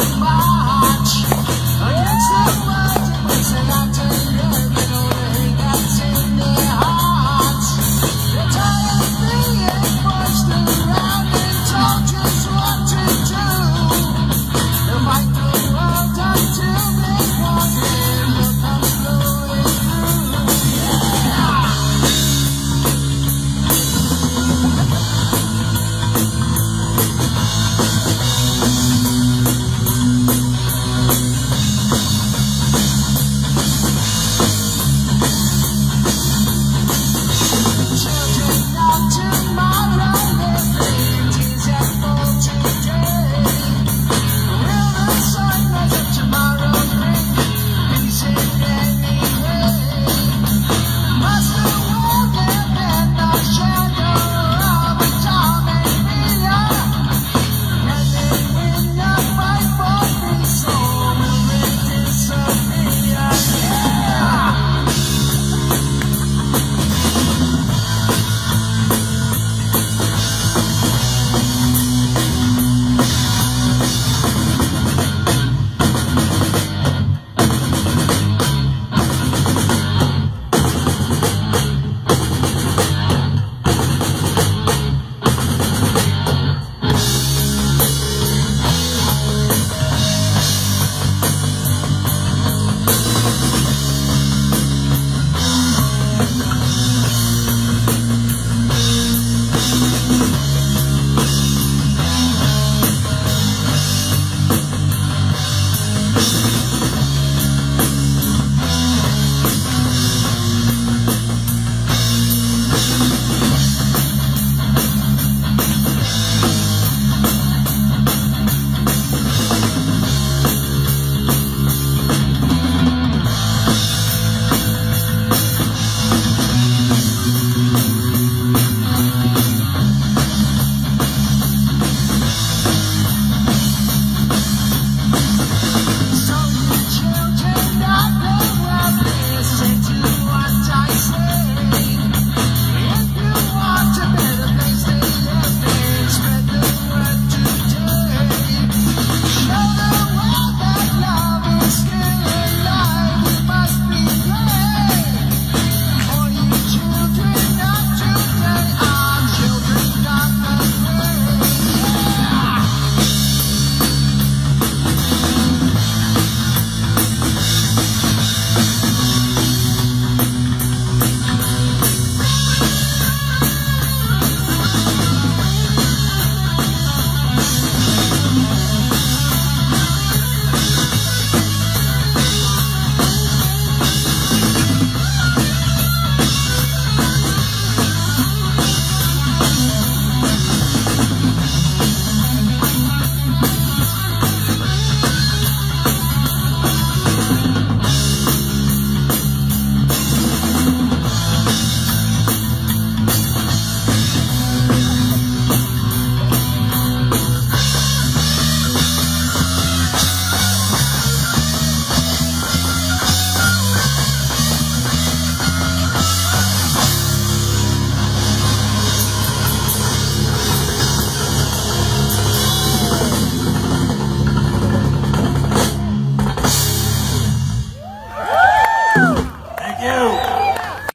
come